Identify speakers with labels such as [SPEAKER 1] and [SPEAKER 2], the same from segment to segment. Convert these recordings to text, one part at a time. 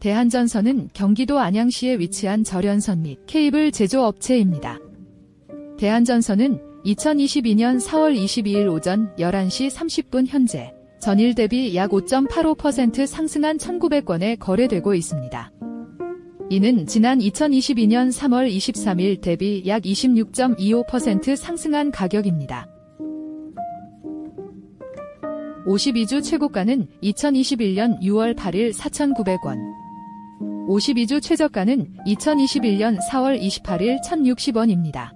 [SPEAKER 1] 대한전선은 경기도 안양시에 위치한 절연선 및 케이블 제조업체입니다. 대한전선은 2022년 4월 22일 오전 11시 30분 현재 전일 대비 약 5.85% 상승한 1,900건에 거래되고 있습니다. 이는 지난 2022년 3월 23일 대비 약 26.25% 상승한 가격입니다. 52주 최고가는 2021년 6월 8일 4,900원, 52주 최저가는 2021년 4월 28일 1,060원입니다.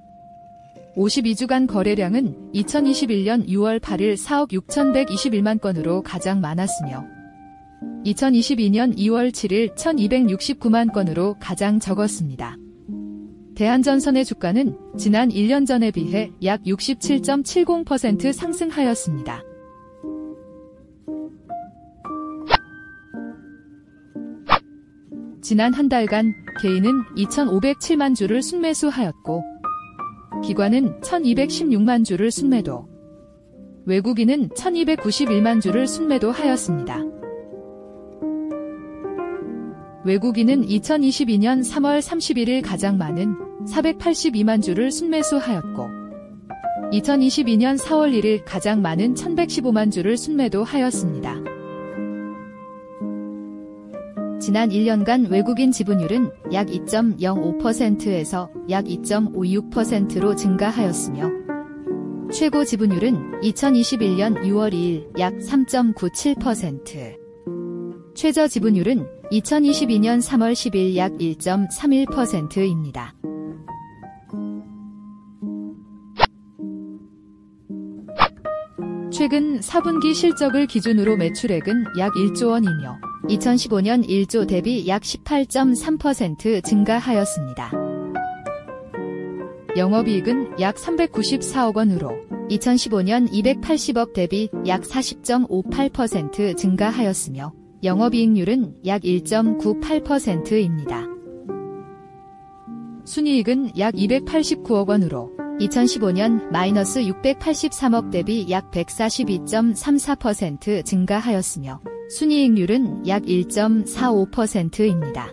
[SPEAKER 1] 52주간 거래량은 2021년 6월 8일 4억 6,121만 건으로 가장 많았으며 2022년 2월 7일 1,269만 건으로 가장 적었습니다. 대한전선의 주가는 지난 1년 전에 비해 약 67.70% 상승하였습니다. 지난 한 달간 개인은 2,507만 주를 순매수하였고 기관은 1,216만 주를 순매도, 외국인은 1,291만 주를 순매도하였습니다. 외국인은 2022년 3월 31일 가장 많은 482만 주를 순매수하였고 2022년 4월 1일 가장 많은 1115만 주를 순매도하였습니다. 지난 1년간 외국인 지분율은 약 2.05%에서 약 2.56%로 증가하였으며 최고 지분율은 2021년 6월 2일 약 3.97%, 최저 지분율은 2022년 3월 10일 약 1.31%입니다. 최근 4분기 실적을 기준으로 매출액은 약 1조 원이며 2015년 1조 대비 약 18.3% 증가하였습니다. 영업이익은 약 394억 원으로 2015년 280억 대비 약 40.58% 증가하였으며 영업이익률은 약 1.98%입니다. 순이익은 약 289억 원으로 2015년 마이너스 683억 대비 약 142.34% 증가하였으며 순이익률은 약 1.45%입니다.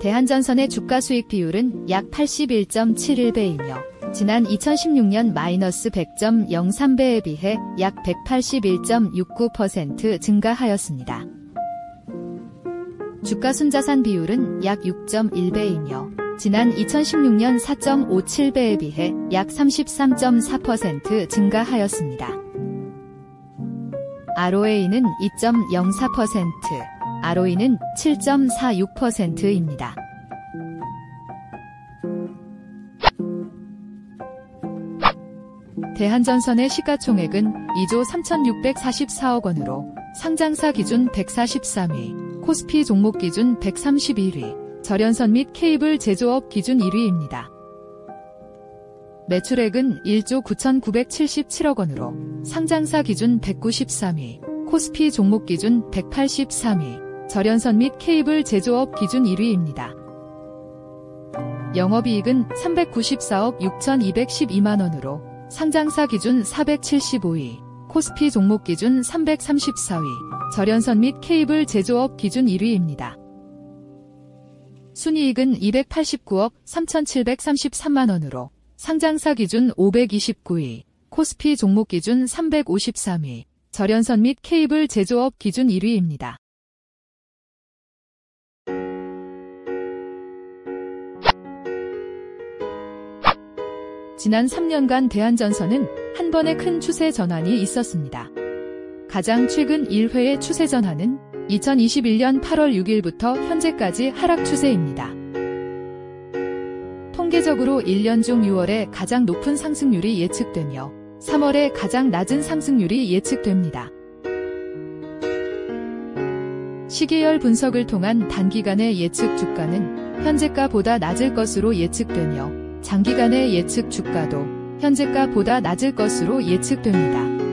[SPEAKER 1] 대한전선의 주가 수익 비율은 약 81.71배이며 지난 2016년 마이너스 100.03배에 비해 약 181.69% 증가하였습니다. 주가 순자산 비율은 약 6.1배이며 지난 2016년 4.57배에 비해 약 33.4% 증가하였습니다. ROA는 2.04%, ROE는 7.46%입니다. 대한전선의 시가총액은 2조 3,644억 원으로 상장사 기준 143위, 코스피 종목 기준 131위, 절연선 및 케이블 제조업 기준 1위입니다. 매출액은 1조 9,977억 원으로 상장사 기준 193위, 코스피 종목 기준 183위, 절연선 및 케이블 제조업 기준 1위입니다. 영업이익은 394억 6,212만 원으로 상장사 기준 475위, 코스피 종목 기준 334위, 절연선 및 케이블 제조업 기준 1위입니다. 순이익은 289억 3,733만 원으로 상장사 기준 529위, 코스피 종목 기준 353위, 절연선 및 케이블 제조업 기준 1위입니다. 지난 3년간 대한전선은 한 번의 큰 추세 전환이 있었습니다. 가장 최근 1회의 추세 전환은 2021년 8월 6일부터 현재까지 하락 추세입니다. 통계적으로 1년 중 6월에 가장 높은 상승률이 예측되며 3월에 가장 낮은 상승률이 예측됩니다. 시계열 분석을 통한 단기간의 예측 주가는 현재가보다 낮을 것으로 예측되며 장기간의 예측 주가도 현재가보다 낮을 것으로 예측됩니다.